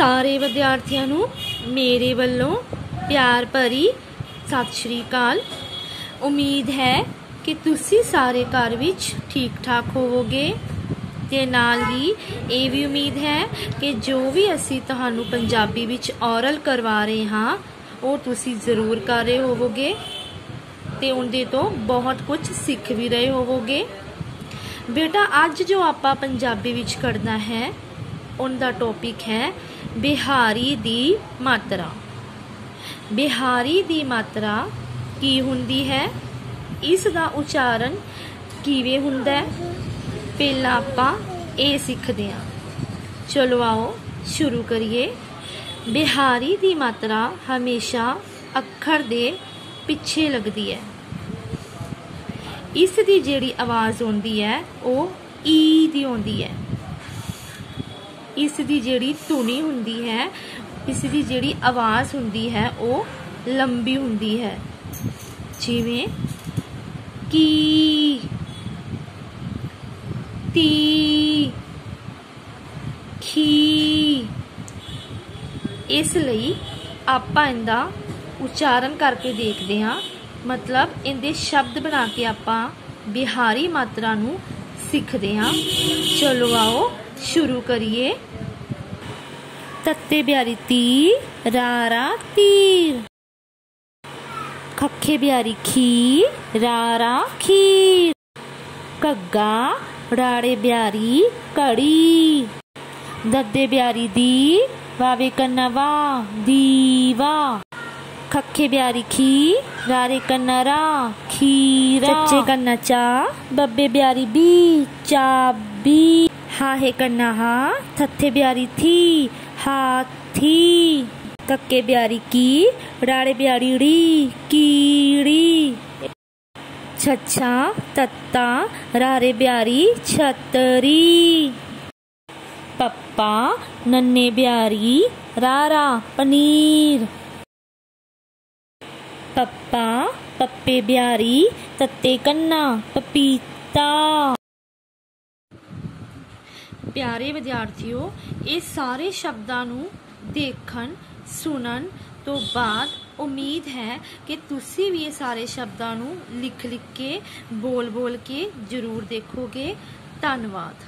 ਸਾਰੇ ਵਿਦਿਆਰਥੀਆਂ ਨੂੰ ਮੇਰੇ ਵੱਲੋਂ ਪਿਆਰ ਭਰੀ ਸਤਿ ਸ਼੍ਰੀ ਅਕਾਲ ਉਮੀਦ ਹੈ ਕਿ ਤੁਸੀਂ ਸਾਰੇ ਘਰ ਵਿੱਚ ਠੀਕ ਠਾਕ ਹੋਵੋਗੇ ਤੇ ਨਾਲ ਹੀ ਇਹ ਵੀ ਉਮੀਦ ਹੈ ਕਿ ਜੋ ਵੀ ਅਸੀਂ ਤੁਹਾਨੂੰ ਪੰਜਾਬੀ ਵਿੱਚ ਔਰਲ ਕਰਵਾ ਰਹੇ ਹਾਂ ਉਹ ਤੁਸੀਂ ਜ਼ਰੂਰ ਕਰ ਰਹੇ ਹੋਵੋਗੇ ਤੇ ਉਹਦੇ ਤੋਂ ਬਹੁਤ ਕੁਝ ਸਿੱਖ ਵੀ ਰਹੇ ਹੋਵੋਗੇ ਬੇਟਾ ਅੱਜ ਜੋ ਆਪਾਂ ਪੰਜਾਬੀ ਵਿੱਚ ਕਰਨਾ ਹੈ ਉਹਦਾ ਟੌਪਿਕ ਹੈ ਬਿਹਾਰੀ ਦੀ ਮਾਤਰਾ। ਬਿਹਾਰੀ ਦੀ ਮਾਤਰਾ ਕੀ ਹੁੰਦੀ ਹੈ? ਇਸ ਦਾ ਉਚਾਰਨ ਕਿਵੇਂ ਹੁੰਦਾ ਹੈ? ਪਹਿਲਾਂ ਆਪਾਂ ਇਹ ਸਿੱਖਦੇ ਹਾਂ। ਚਲੋ ਆਓ ਸ਼ੁਰੂ ਕਰੀਏ। ਬਿਹਾਰੀ ਦੀ ਮਾਤਰਾ ਹਮੇਸ਼ਾ ਅੱਖਰ ਦੇ ਪਿੱਛੇ ਲੱਗਦੀ ਹੈ। ਇਸ ਦੀ ਜਿਹੜੀ ਆਵਾਜ਼ ਆਉਂਦੀ ਹੈ, ਉਹ ਈ ਦੀ ਆਉਂਦੀ ਹੈ। ਇਸ ਦੀ ਜਿਹੜੀ ਧੁਨੀ ਹੁੰਦੀ ਹੈ ਇਸ ਦੀ ਜਿਹੜੀ ਆਵਾਜ਼ ਹੁੰਦੀ ਹੈ, ਉਹ ਲੰਬੀ ਹੁੰਦੀ ਹੈ। ਜਿਵੇਂ ਕੀ, ਤੀ, ਖੀ। ਇਸ ਲਈ ਆਪਾਂ ਇਹਦਾ ਉਚਾਰਨ ਕਰਕੇ ਦੇਖਦੇ ਹਾਂ। ਮਤਲਬ ਇਹਦੇ ਸ਼ਬਦ ਬਣਾ ਕੇ ਆਪਾਂ ਬਿਹਾਰੀ ਮਾਤਰਾ ਨੂੰ ਸਿੱਖਦੇ ਹਾਂ। ਚਲੋ ਆਓ शुरू करिए। तत्ते बिहारी ती रारा तीर। खखे बिहारी खीर, रारा खीर। कग्गा, राड़े बिहारी कड़ी। दद्दे बिहारी दी वावे कन्नवा दीवा। खखे बिहारी खी रारे कन्नरा खीरा। चच्चे कन्ना चा, बब्बे बिहारी बी, चा, बी। हा हे कन्ना हा थे ब्यारी थी हा थी। कक्के ब्यारी की, राड़े ब्यारी री, कीड़ी। छछा तत्ता रारे ब्यारी, छतरी। पप्पा, नन्हे ब्यारी, रारा, पनीर। पप्पा, पप्पे ब्यारी, तत्ते कन्ना पपीता। ਪਿਆਰੇ ਵਿਦਿਆਰਥੀਓ ਇਹ ਸਾਰੇ ਸ਼ਬਦਾਂ ਨੂੰ ਦੇਖਣ ਸੁਣਨ ਤੋਂ ਬਾਅਦ ਉਮੀਦ ਹੈ ਕਿ ਤੁਸੀਂ ਵੀ ਇਹ ਸਾਰੇ ਸ਼ਬਦਾਂ ਨੂੰ ਲਿਖ ਲਿਖ ਕੇ ਬੋਲ ਬੋਲ ਕੇ ਜ਼ਰੂਰ ਦੇਖੋਗੇ ਧੰਨਵਾਦ